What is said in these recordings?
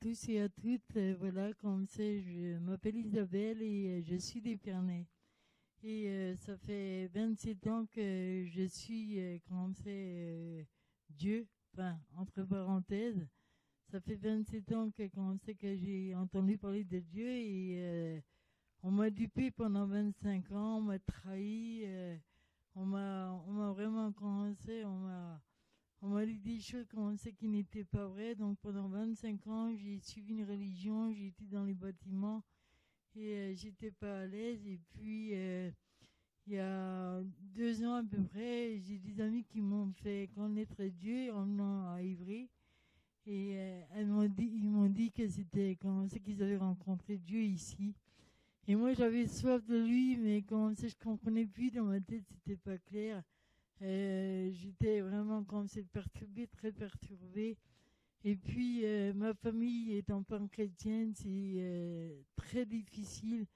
tous et à toutes. Euh, voilà, comme c'est, je m'appelle Isabelle et euh, je suis d'Épernay. Et euh, ça fait 27 ans que je suis, euh, comment c'est, Dieu, enfin, entre parenthèses. Ça fait 27 ans que, c'est, que j'ai entendu parler de Dieu et on m'a dupé pendant 25 ans, on m'a trahi, on m'a, on m'a vraiment commencé, on m'a, on m'a dit des choses qu'on sait qui n'étaient pas vraies. Donc pendant 25 ans, j'ai suivi une religion, j'ai été dans les bâtiments et euh, j'étais pas à l'aise. Et puis euh, il y a deux ans à peu près, j'ai des amis qui m'ont fait connaître Dieu en venant à Ivry. Et euh, ils m'ont dit que c'était comment c'est qu'ils avaient rencontré Dieu ici. Et moi j'avais soif de lui, mais comment c'est je comprenais plus dans ma tête, c'était pas clair. Euh, j'étais vraiment comme c'est perturbée, très perturbée. Et puis euh, ma famille étant pas chrétienne, c'est euh, très difficile.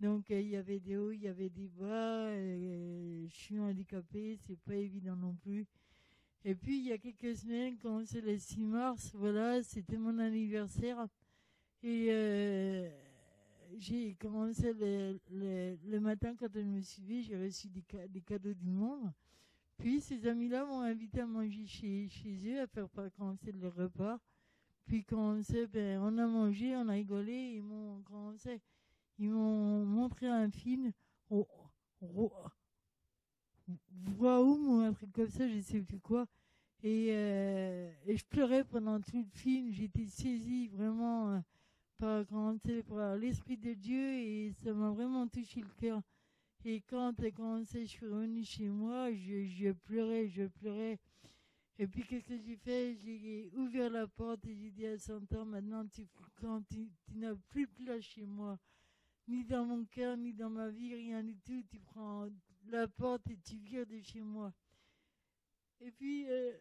Donc il y avait des hauts, il y avait des bas. je suis handicapée, c'est pas évident non plus. Et puis il y a quelques semaines, quand c'est le 6 mars, voilà, c'était mon anniversaire. Et j'ai commencé le, le, matin quand je me suis levée, j'ai reçu des, des cadeaux du monde. Puis ces amis-là m'ont invité à manger chez, chez eux, à faire commencer le repas. Puis quand c'est, ben, on a mangé, on a rigolé, ils m'ont ils m'ont montré un film, au, au, Vroom ou un truc comme ça, je sais plus quoi. Et, euh, et je pleurais pendant tout le film, j'étais saisie vraiment euh, par, par l'Esprit de Dieu et ça m'a vraiment touché le cœur. Et quand, quand suis revenue chez moi, je, pleurais, je pleurais. Et puis qu'est-ce que j'ai fait? J'ai ouvert la porte et j'ai dit à Santa, maintenant tu, quand tu, n'as plus place chez moi, ni dans mon cœur, ni dans ma vie, rien du tout, tu prends la porte et tu vires de chez moi. Et puis, euh,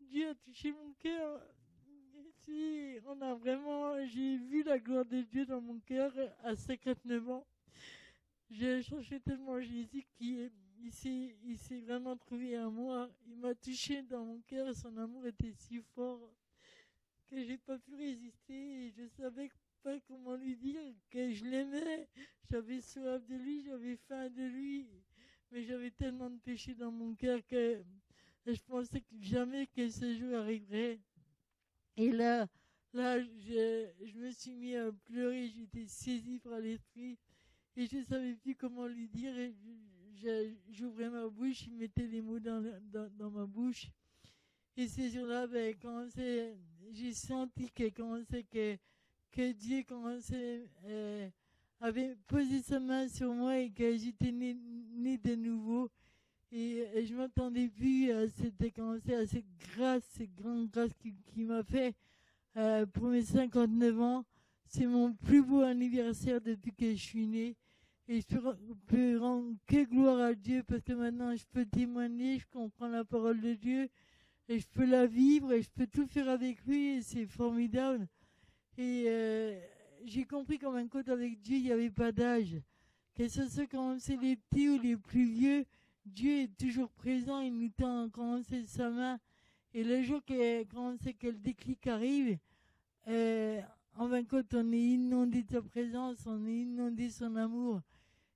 Dieu a touché mon cœur. Si, on a vraiment, j'ai vu la gloire de Dieu dans mon cœur à 59 ans. J'ai cherché tellement Jésus qui il s'est, vraiment trouvé à moi. Il m'a touché dans mon cœur son amour était si fort que j'ai pas pu résister et je savais pas comment lui dire que je l'aimais. J'avais soif de lui, j'avais faim de lui, mais j'avais tellement de péché dans mon cœur que je pensais que jamais que ce jour arriverait. Et là, là, je, je me suis mis à pleurer, j'étais saisie par l'esprit et je savais plus comment lui dire je- j'ouvrais ma bouche, il mettait les mots dans, ma bouche. Et ces jours-là, ben, j'ai senti que, que, que Dieu, comment c'est, euh, avait posé sa main sur moi et que j'étais né, né de nouveau. Et, et je m'attendais plus à cette, grâce, cette grande grâce qui, m'a fait, euh, pour mes 59 ans. C'est mon plus beau anniversaire depuis que je suis né. Et je peux, rendre que gloire à Dieu parce que maintenant je peux témoigner, je comprends la parole de Dieu et je peux la vivre et je peux tout faire avec lui et c'est formidable. Et euh, j'ai compris qu'en un côté avec Dieu, il n'y avait pas d'âge. Que ce soit quand c'est les petits ou les plus vieux, Dieu est toujours présent, il nous tend quand c'est sa main. Et le jour que, quand c'est que le déclic arrive, euh, en fin compte, on est inondé de sa présence, on est inondé de son amour.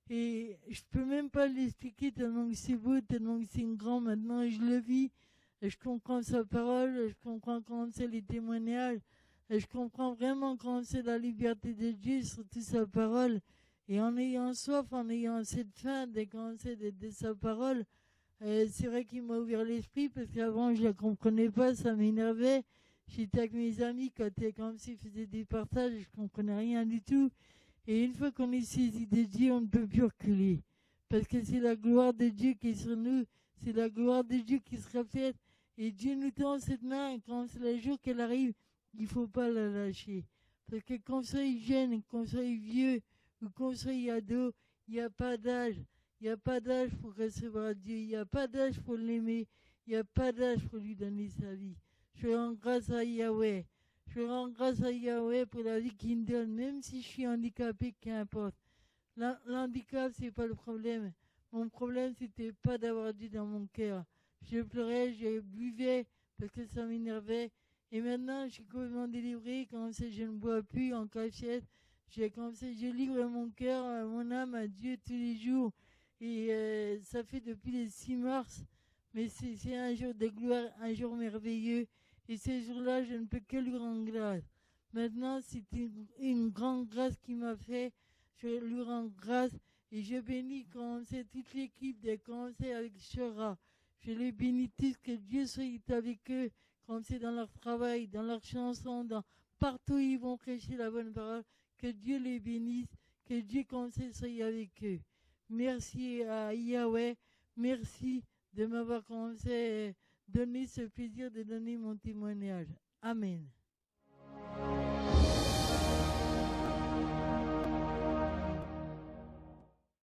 Et je peux même pas l'expliquer tellement que c'est beau, tellement que c'est grand. Maintenant, je le vis. Je comprends sa parole, je comprends comment c'est les témoignages. Je comprends vraiment comment c'est la liberté de Dieu, surtout sa parole. Et en ayant soif, en ayant cette faim de, comment c'est de, de sa parole, euh, c'est vrai qu'il m'a ouvert l'esprit parce qu'avant je la comprenais pas, ça m'énervait. J'étais avec mes amis quand euh, comme s'ils faisaient des partages, je comprenais rien du tout. Et une fois qu'on est saisi de Dieu, on ne peut plus reculer. Parce que c'est la gloire de Dieu qui est sur nous, c'est la gloire de Dieu qui se reflète. Et Dieu nous tend cette main, quand c'est le jour qu'elle arrive, il faut pas la lâcher. Parce que qu'on soit jeune, qu'on soit vieux, ou qu'on soit ado, il n'y a pas d'âge. Il n'y a pas d'âge pour recevoir Dieu. Il n'y a pas d'âge pour l'aimer. Il n'y a pas d'âge pour lui donner sa vie. Je rends grâce à Yahweh. Je rends grâce à Yahweh pour la vie qu'il me donne, même si je suis handicapé, qu'importe. L'ha- L'handicap, c'est pas le problème. Mon problème, c'était pas d'avoir Dieu dans mon cœur. Je pleurais, je buvais parce que ça m'énervait. Et maintenant, je suis complètement délivrée. Comme ça, je ne bois plus en cachette. J'ai comme ça, je livre mon cœur, mon âme à Dieu tous les jours. Et euh, ça fait depuis le 6 mars. Mais c'est un jour de gloire, un jour merveilleux. Et ce jour-là, je ne peux que lui rendre grâce. Maintenant, c'est une, grande grâce qui m'a fait. Je lui rends grâce et je bénis comme c'est toute l'équipe des conseils avec Chora. Je les bénis tous, que Dieu soit avec eux, comme c'est dans leur travail, dans leur chanson, dans partout où ils vont prêcher la bonne parole. Que Dieu les bénisse, que Dieu c'est soit avec eux. Merci à Yahweh, merci de m'avoir commencé donné ce plaisir de donner mon témoignage. Amen.